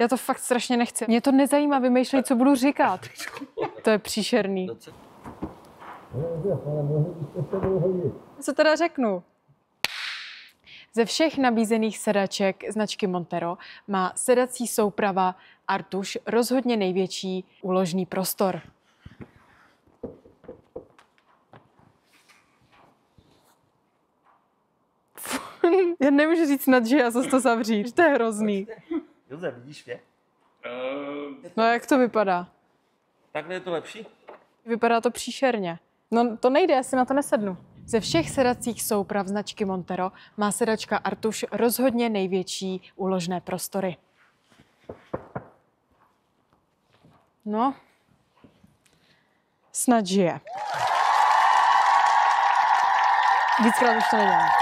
Já to fakt strašně nechci. Mě to nezajímá vymýšlet, co budu říkat. To je příšerný. Co teda řeknu? Ze všech nabízených sedaček značky Montero má sedací souprava Artuš rozhodně největší úložný prostor. Já nemůžu říct snad, že já zase to zavřít. To je hrozný. Josef, vidíš mě? No jak to vypadá? Takhle je to lepší? Vypadá to příšerně. No to nejde, já si na to nesednu. Ze všech sedacích souprav značky Montero má sedačka Artuš rozhodně největší úložné prostory. No, snad žije. Víckrát už to nedělám.